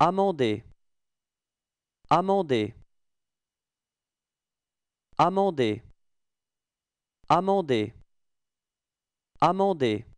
amender amender amender amender amender